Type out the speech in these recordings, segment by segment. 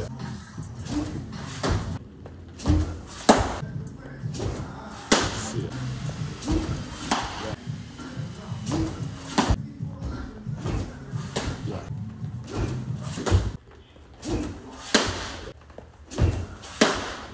From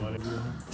Valeu.